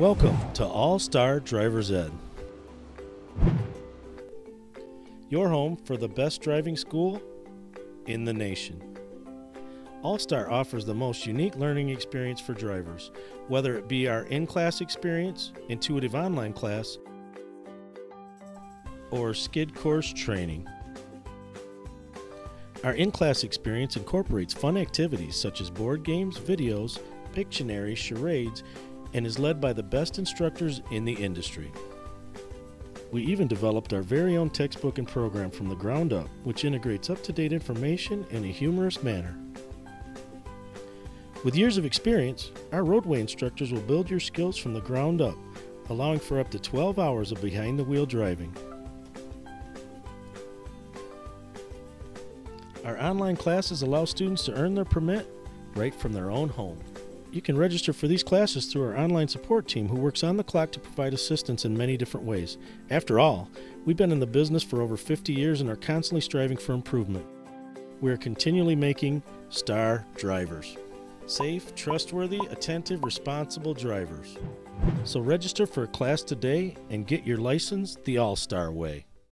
Welcome to All Star Driver's Ed. Your home for the best driving school in the nation. All Star offers the most unique learning experience for drivers, whether it be our in class experience, intuitive online class, or skid course training. Our in class experience incorporates fun activities such as board games, videos, Pictionary, charades, and is led by the best instructors in the industry. We even developed our very own textbook and program from the ground up, which integrates up to date information in a humorous manner. With years of experience, our roadway instructors will build your skills from the ground up, allowing for up to 12 hours of behind the wheel driving. Our online classes allow students to earn their permit right from their own home. You can register for these classes through our online support team who works on the clock to provide assistance in many different ways. After all, we've been in the business for over 50 years and are constantly striving for improvement. We are continually making star drivers. Safe, trustworthy, attentive, responsible drivers. So register for a class today and get your license the All Star way.